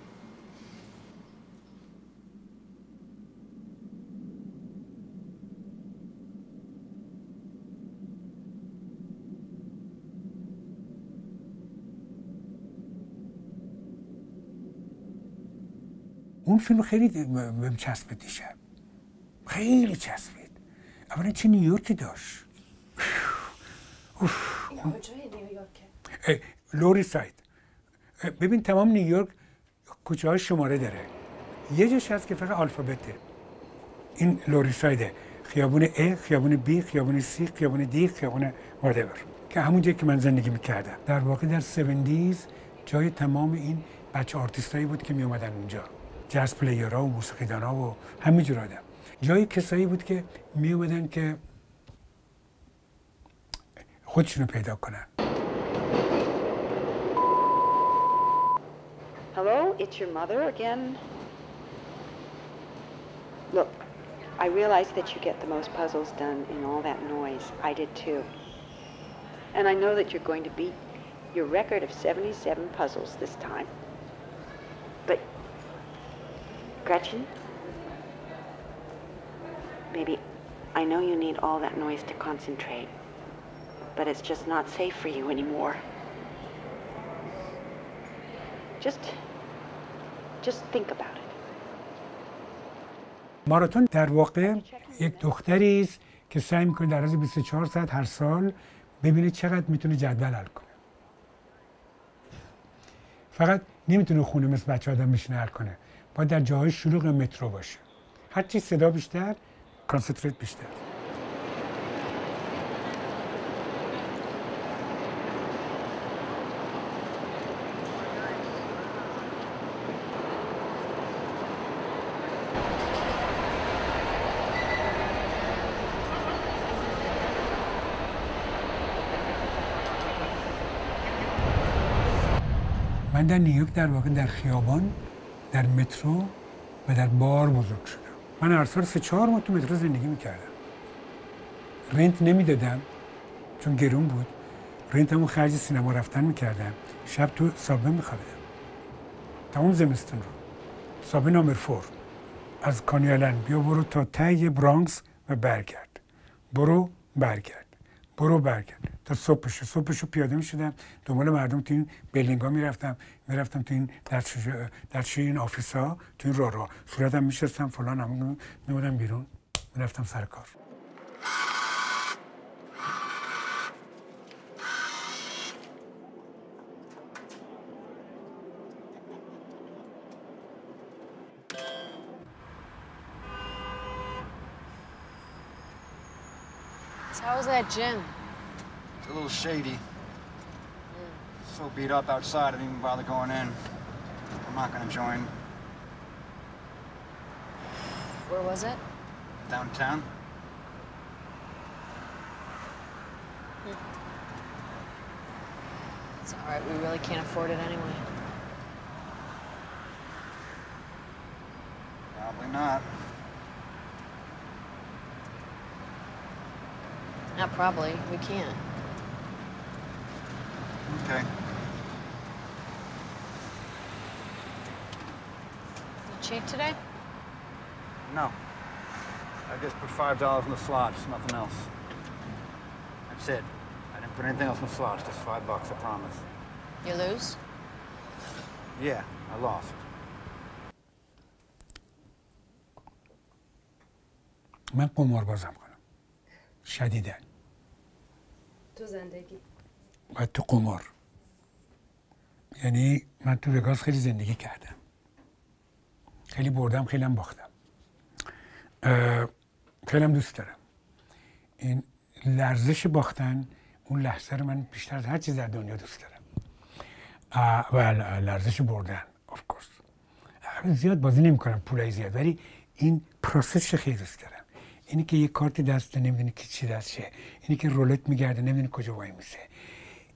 Speaker 2: اون فیلم خیلی بهم چسبید دیشب. خیلی چسبید. اولا چه نیویورکی داشت. Lower East Side ببین تمام نیویورک کوچه های شماره داره. یه جاش هست که فقط alphabet ه. این Lower East Side ه خیابون A خیابون B خیابون C خیابون D خیابون whatever. که همون جایی که من زندگی می‌کردم. در واقع در 70s جای تمام این بچه آرتیستایی بود که می اومدن اونجا. جاز پلیرها و موسیقیدانا و همینجور آدم جای کسایی بود که می اومدن که خودشونو پیدا کنن
Speaker 10: Hello, it's your mother again. Look, I realize that you get the most puzzles done in all that noise. I did too. And I know that you're going to beat your record of 77 puzzles this time. Gretchen, maybe I know you need all that noise to concentrate, but it's just not safe for you anymore. Just, just think about it.
Speaker 2: ماراتون در واقع یک دختری است که سعی می‌کنه در از 24 ساعت هر سال ببینه چقدر می‌تونه جدول حل کنه فقط نمی‌تونه خونه مثل بچه آدم بشینه حل کنه باید در جاهای شلوغ مترو باشه. هرچی صدا بیشتر کانسنتریت بیشتر. من در نیویورک در واقع در خیابان در مترو و در بار بزرگ شدم. من هر سال سه چهار ماه تو مترو زندگی می‌کردم. رنت نمی‌دادم چون گرون بود. رنت همون خرج سینما رفتن می‌کردم. شب تو سابه میخوابیدم. تمام زمستون رو. سابه نامر فور. از کانیالن. بیا برو تا ته برانکس و برگرد. برو برگرد. برو برگرد. تا صبحش صبحش پیاده می شدم. دنبال مردم تو این building ها می‌رفتم می‌رفتم تو این دستشوی این office ها تو این راه راه. صورتم میشستم فلان هم میومدم بیرون. می‌رفتم سر کار.
Speaker 11: That gym?
Speaker 12: It's a little shady. So beat up outside, I didn't even bother going in. I'm not gonna join.
Speaker 11: Where was it?
Speaker 12: Downtown? Hmm.
Speaker 11: It's all right. We really can't afford it anyway.
Speaker 12: Probably not.
Speaker 11: Not probably. We can't.
Speaker 12: Okay.
Speaker 11: You cheap today?
Speaker 12: No. I just put five dollars in the slots, nothing else. That's it. I didn't put anything else in the slots, just five bucks, I promise.
Speaker 11: You lose?
Speaker 12: Yeah, I lost.
Speaker 2: من قمار بازم کنم شدیدن
Speaker 13: تو زندگی؟
Speaker 2: و تو قمار. یعنی من تو وگاس خیلی زندگی کردم. خیلی بردم خیلی هم باختم. خیلی هم دوست دارم. این لرزش باختن اون لحظه رو من بیشتر از هر چیز در دنیا دوست دارم. و لرزش بردن of course. زیاد بازی نمی کنم پولای زیاد. ولی این پروسسش خیلی دوست دارم. اینی که یه کارت دست نمی‌دونی که چی دستشه اینی که رولت میگرده نمی‌دونی کجا وای میسه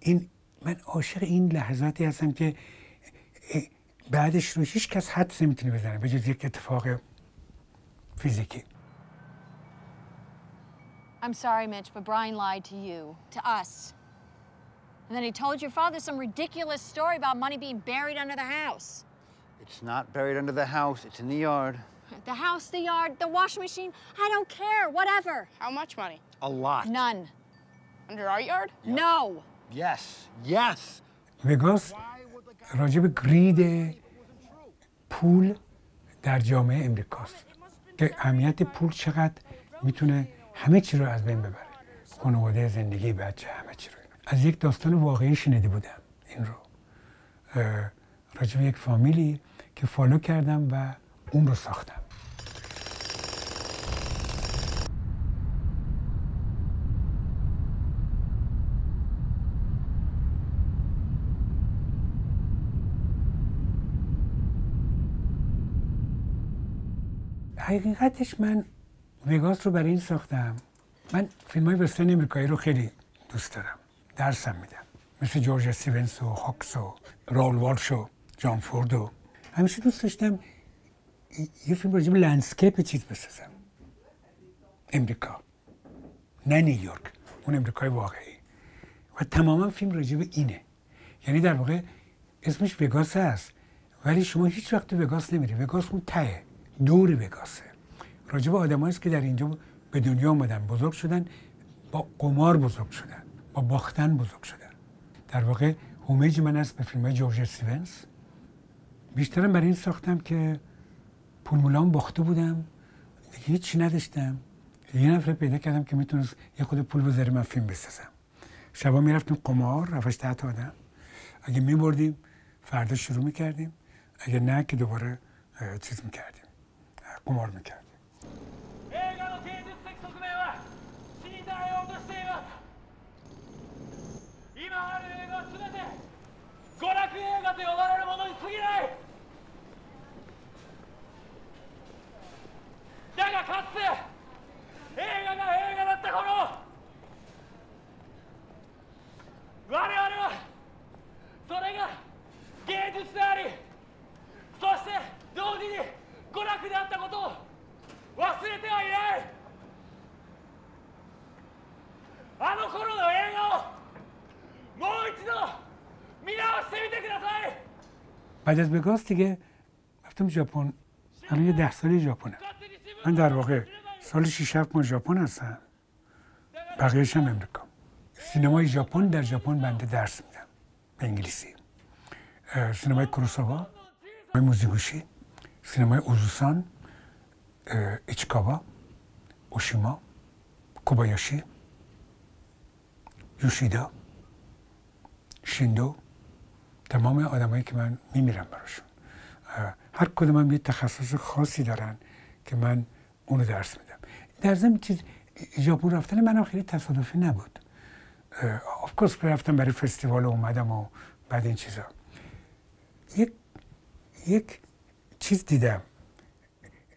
Speaker 2: این من عاشق این لحظاتی هستم که بعدش رو هیچ کس حدس نمی‌تونه بزنه به جز یک اتفاق فیزیکی
Speaker 14: I'm sorry, Mitch, but Brian lied to you, to us. And then he told your father some ridiculous story about money being buried under the house.
Speaker 12: It's not buried under the house, it's in the yard.
Speaker 14: The house, the yard, the washing machine, I don't care, whatever.
Speaker 13: How much money?
Speaker 12: A lot.
Speaker 14: None.
Speaker 13: Under our yard?
Speaker 14: No.
Speaker 12: Yes, yes.
Speaker 2: وگاس راجع به گرید پول در جامعه امریکاست که اهمیت پول چقدر می‌تونه همه چی رو از بین ببره خانواده زندگی بچه همه چی رو از یک داستان واقعی شنیده بودم این رو به یک فامیلی که فالو کردم و اون رو ساختم حقیقتش من وگاس رو برای این ساختم. من فیلم های وسترن امریکایی رو خیلی دوست دارم. درسم میدم مثل جورج استیونس و هاکس و رائول والش و جان فورد و همیشه دوست داشتم یه فیلم راجع به landscape چیز بسازم. امریکا. نه نیویورک. اون امریکای واقعی. و تماما فیلم راجع به اینه. یعنی در واقع اسمش وگاس هست ولی شما هیچ وقت وگاس نمیری. وگاس اون ته دور وگاسه راجع به آدمایی است که در اینجا به دنیا آمدن بزرگ شدن با قمار بزرگ شدن با باختن بزرگ شدن. در واقع هومیج من است به فیلم جورج استیونس بیشترم برای این ساختم که پول مولام باخته بودم هیچی نداشتم. یه نفر پیدا کردم که می‌تونست یه خود پول بذاره من فیلم بسازم. شبا می‌رفتیم قمار رفتش تحت آدم. اگه میبردیم فردا شروع می‌کردیم. اگه نه که دوباره چیز می‌کردیم. 困るなきゃ。
Speaker 15: 映画の芸術的側面は死に絶えようとしています。今ある映画は全て娯楽映画と呼ばれるものに過ぎない。だがかつて映画が映画だった頃我々はそれが芸術でありそして同時に娯楽であったことを忘れてはいないあの頃の映画をもう一度見直してみてください
Speaker 2: بعد از وگاس دیگه رفتم ژاپن الان یه ده سالی ژاپنم من در واقع سال 6 7 ماه ژاپن هستم بقیهش هم امریکا سینمای ژاپن در ژاپن بنده درس میدم به انگلیسی اه، سینمای کوروساوا سینمای موزیگوشی سینمای اوزوسان اه، ایچیکاوا اوشیما کوبایاشی یوشیدا شیندو تمام آدمایی که من میمیرم براشون. هر کدوم هم یه تخصص خاصی دارن که من اونو درس میدم. در ضمن چیز ژاپن رفتن منم خیلی تصادفی نبود. آف کورس رفتم برای فستیوال اومدم و بعد این چیزا. یک یک چیز دیدم.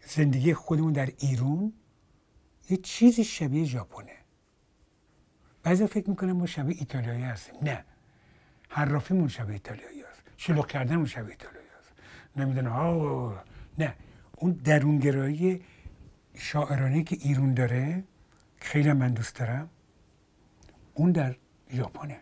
Speaker 2: زندگی خودمون در ایران یه چیزی شبیه ژاپنه. بعضی فکر می‌کنم ما شبیه ایتالیایی هستیم. نه. حرافیمون شبیه ایتالیایی هست. شلوغ کردنمون شبیه ایتالیایی هست. نمی‌دونم. آه نه. اون درونگرایی شاعرانه که ایران داره خیلی من دوست دارم اون در ژاپنه.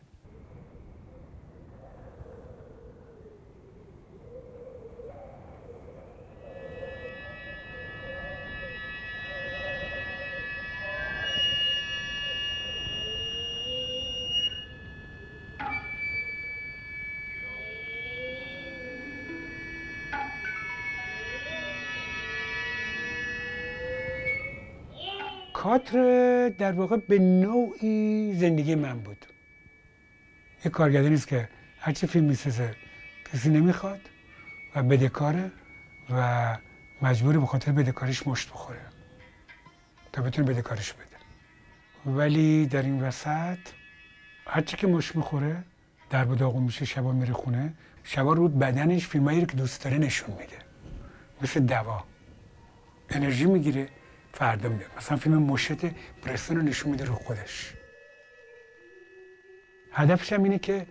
Speaker 2: کاتر در واقع به نوعی زندگی من بود. یه کارگردانی نیست که هرچی فیلم می‌سازه کسی نمی‌خواد و بدهکاره و مجبور به خاطر بدهکاریش مشت بخوره تا بتونه بدهکاریش بده. ولی در این وسط هرچی که مشت می‌خوره در داغون میشه شبا میره خونه. شبا رو بدنش فیلمایی رو که دوست داره نشون میده. مثل دوا. انرژی می‌گیره. فردا میاد. مثلا فیلم مشت برستون رو نشون میده رو خودش. هدفش هم اینه که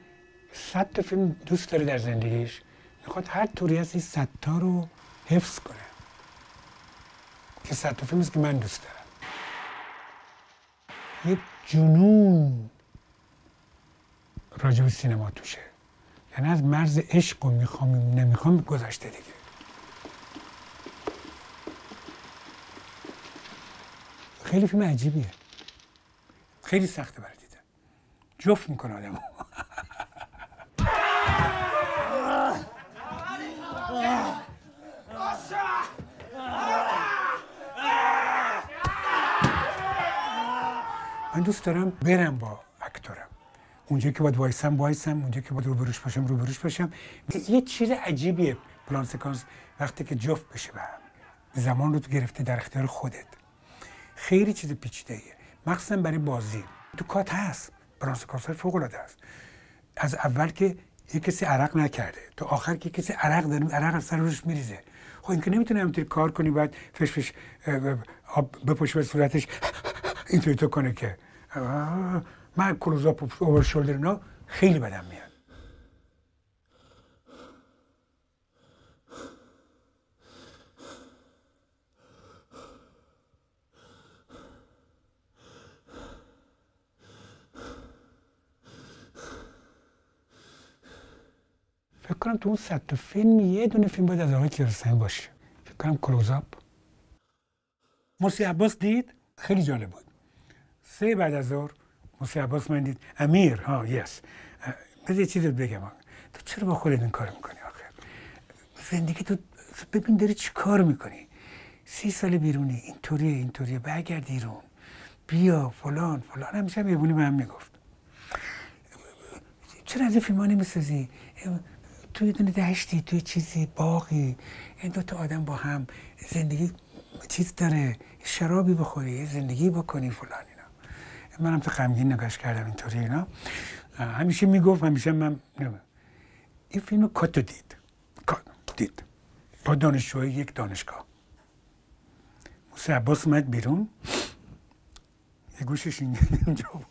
Speaker 2: صد تا فیلم دوست داره در زندگیش. می‌خواد هر طوری از این صد تا رو حفظ کنه. که صد تا فیلم که من دوست دارم. یک جنون راجع به سینما توشه. یعنی از مرز عشق و می‌خوام نمی‌خوام گذشته دیگه. خیلی فیلم عجیبیه. خیلی سخته برای دیدن. جفت می‌کنه آدم من دوست دارم برم با اکتورم اونجا که باید وایسم وایسم. اونجا که باید روبروش باشم روبروش باشم. یه چیز عجیبیه پلان سکانس. وقتی که جفت بشه به هم. زمان رو تو گرفتی در اختیار خودت. خیلی چیز پیچیده مخصوصا برای بازی. تو کات هست. پلان سکانس های فوق العاده هست از اول که یه کسی عرق نکرده تو آخر که کسی عرق داره عرق از سر روش میریزه. خب این که نمی‌تونه همینطوری کار کنی بعد فش فش آب به صورتش اینطوری تو کنه که من کلوزاپ اوور شولدر اینا خیلی بدم میاد فکر کنم تو اون صد تا فیلم یه دونه فیلم باید از آقای کیارستمی باشه. فکر کنم کلوزاپ مرسی عباس دید؟ خیلی جالب بود. سه بعد از ظهر موسی عباس من دید. امیر ها یس. بذار یه چیزی بگم. تو چرا با خودت این کار می‌کنی آخه؟ زندگی تو ببین داری چی کار می‌کنی؟ سی سال بیرونی اینطوریه اینطوریه. برگرد ایرون. بیا فلان فلان. همیشه هم یبونی به هم می‌گفت. چرا از این فیلم ها نمی‌سازی؟ توی دونه دشتی توی چیزی باقی این دو تا آدم با هم زندگی چیز داره شرابی بخوری زندگی بکنی فلان اینا. منم تو غمگین نگاش کردم اینطوری اینا. همیشه می‌گفت همیشه من نمیم. این فیلم کاتو دید. کات دید. با دانشجوهای یک دانشگاه. موسی عباس اومد بیرون. یه گوشش اینجا بود.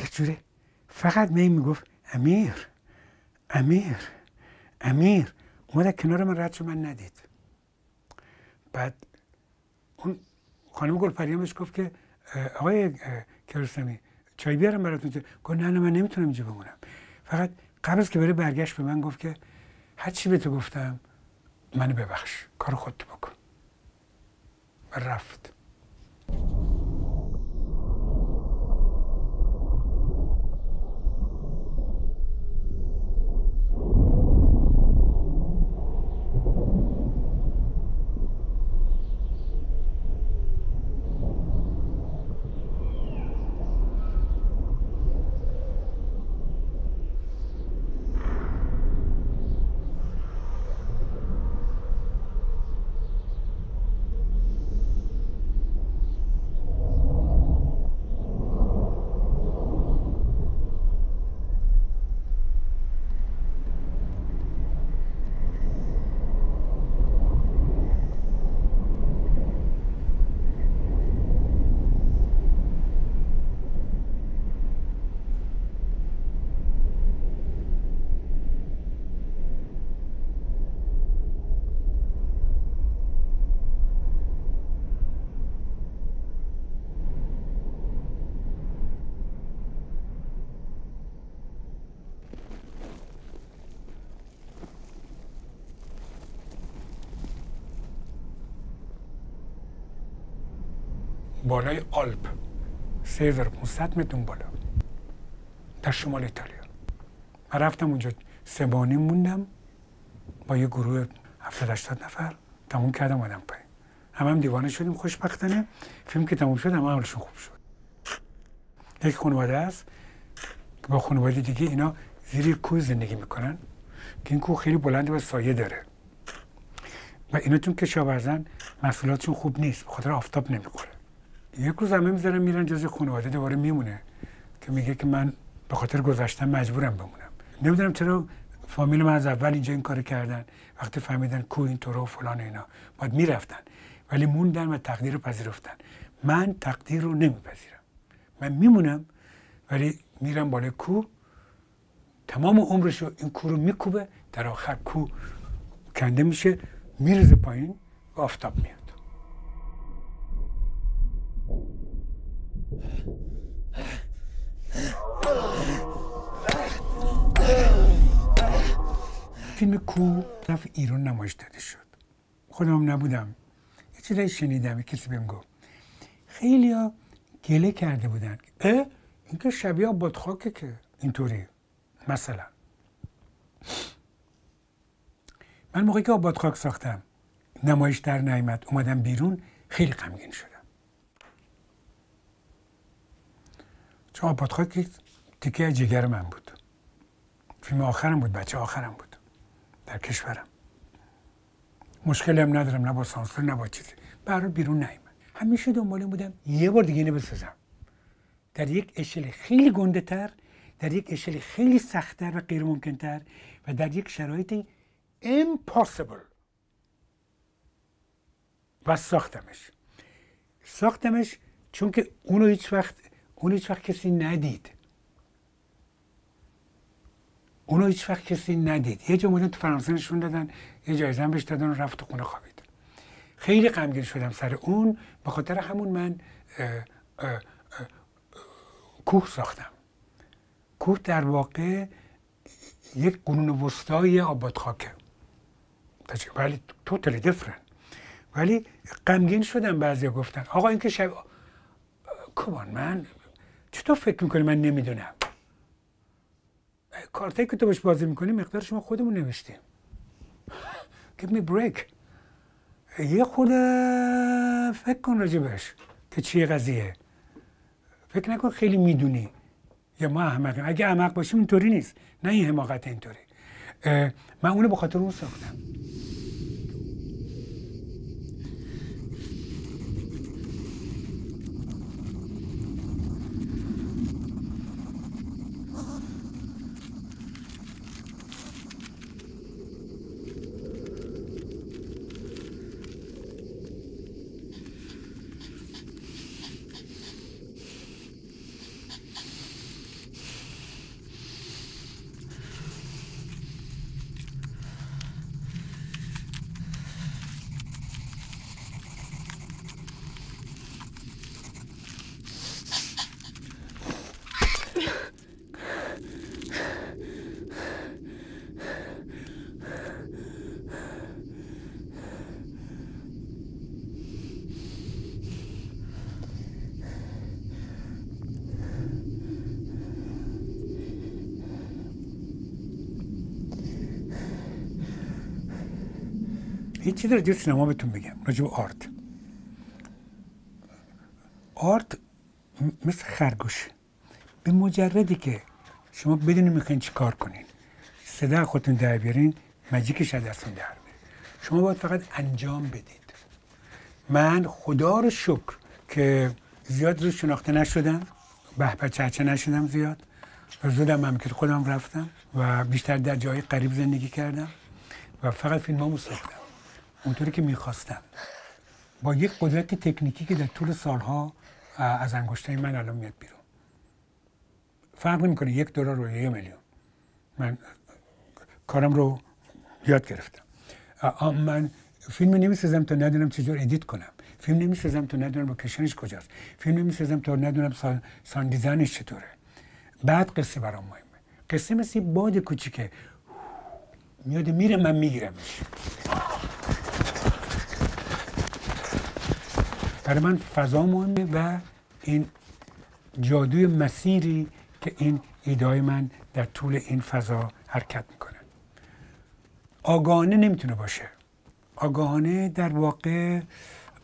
Speaker 2: یه جوره فقط می می‌گفت امیر. امیر امیر اومد کنار من رد من ندید. بعد اون خانم گلپریان بهش گفت که آقای اه، کیارستمی چای بیارم براتون. گفت نه نه من نمی‌تونم اینجا بمونم. فقط قبل از که بره برگشت به من گفت که هر چی به تو گفتم منو ببخش. کار خودتو بکن. و رفت. بالای آلپ. سه هزار متر اون بالا. در شمال ایتالیا. من رفتم اونجا سه موندم. با یه گروه 70 80 نفر تموم کردم آدم پایین. هم هم دیوانه شدیم خوشبختانه. فیلم که تموم شد هم حالشون خوب شد. یک خانواده است که با خانواده دیگه اینا زیر کوه زندگی می‌کنن. که این کوه خیلی بلنده و سایه داره. و اینا چون کشاورزن محصولاتشون خوب نیست به خاطر آفتاب نمی‌خوره. یک روز همه می‌ذارن میرن جز خانواده دوباره میمونه که میگه که من به خاطر گذشتن مجبورم بمونم. نمی‌دونم چرا فامیل من از اول اینجا این کار کردن. وقتی فهمیدن کو این طور و فلان اینا. باید می‌رفتن. ولی موندن و تقدیر رو پذیرفتن. من تقدیر رو نمیپذیرم. من میمونم ولی میرم بالای کو. تمام عمرش رو این کو رو میکوبه. در آخر کو کنده میشه میرزه پایین و آفتاب میاد. فیلم کو رفت ایران نمایش داده شد. خودم نبودم. یه چیزایی شنیدم کسی بهم گفت. خیلی ها گله کرده بودن. اه این که شبیه آباد خاکه که اینطوری. مثلا. من موقعی که آباد خاک ساختم نمایش در نیامد اومدم بیرون خیلی غمگین شدم چون آباد خاک تیکه جگر من بود. فیلم آخرم بود بچه آخرم بود. در کشورم. مشکلی هم ندارم نه با سانسور نه با چیزی. برای بیرون نیومد. همیشه دنبال این بودم یه بار دیگه اینو بسازم. در یک اشل خیلی گنده تر در یک اشل خیلی سختتر و غیر ممکن تر و در یک شرایط impossible. و ساختمش. ساختمش چون که اونو هیچ وقت اونو هیچ وقت کسی ندید. اونو هیچ وقت کسی ندید. یه جا تو فرانسه نشون دادن یه جایزه بهش دادن و رفت تو خونه خوابید. خیلی غمگین شدم سر اون به خاطر همون من کوه ساختم. کوه در واقع یک قرون وسطای آباد خاکه. ولی توتالی دیفرنت ولی غمگین شدم بعضیا گفتن. آقا این که شب کمان من چطور فکر می‌کنی من نمی‌دونم؟ کارتایی که تو باش بازی می‌کنی مقدارش ما خودمون نوشتیم. Give me break. یه خود فکر کن راجبش که چیه قضیه. فکر نکن خیلی می‌دونی. یا ما احمقیم. اگه احمق باشیم اینطوری نیست. نه این حماقت اینطوری. من اونو به خاطر اون ساختم. چیزی راجع سینما بهتون بگم راجع آرت. آرت مثل خرگوش. به مجردی که شما بدونی می‌خواین چی کار کنین. صدا خودتون در بیارین مجیکش از دستتون در شما باید فقط انجام بدید. من خدا رو شکر که زیاد رو شناخته نشدم. به چرچه نشدم زیاد. و زودم مملکت خودم رفتم و بیشتر در جای غریب زندگی کردم. و فقط فیلم ساختم. اونطوری که می‌خواستم. با یک قدرت تکنیکی که در طول سالها از انگشتای من الان میاد بیرون. فرق نمی‌کنه یک دلار و یک میلیون. من کارم رو یاد گرفتم. من فیلم نمی‌سازم تا ندونم چجور edit کنم. فیلم نمی‌سازم تا ندونم location ش کجاست. فیلم نمی‌سازم تا ندونم sound, sound چطوره. بعد قصه برام مهمه. قصه مثل یه باد کوچیکه. میاد میره من میگیرمش. برای من فضا مهمه و این جادوی مسیری که این ایدای من در طول این فضا حرکت می‌کنه آگاهانه نمی‌تونه باشه. آگاهانه در واقع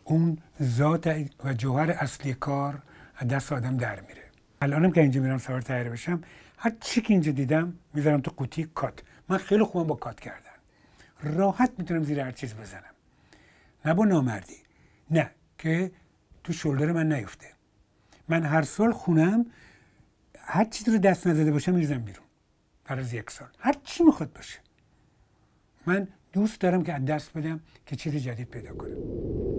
Speaker 2: اون ذات و جوهر اصلی کار از دست آدم در میره. الانم که اینجا میرم سوار تیاره بشم هر چی که اینجا دیدم می‌ذارم تو قوطی کات. من خیلی خوبم با کات کردن. راحت می‌تونم زیر هر چیز بزنم. نه با نامردی. نه. که تو شلدر من نیفته. من هر سال خونم هر چیزی رو دست نزده باشم میریزم بیرون. بعد از یک سال. هر چی می‌خواد باشه. من دوست دارم که از دست بدم که چیز جدید پیدا کنم.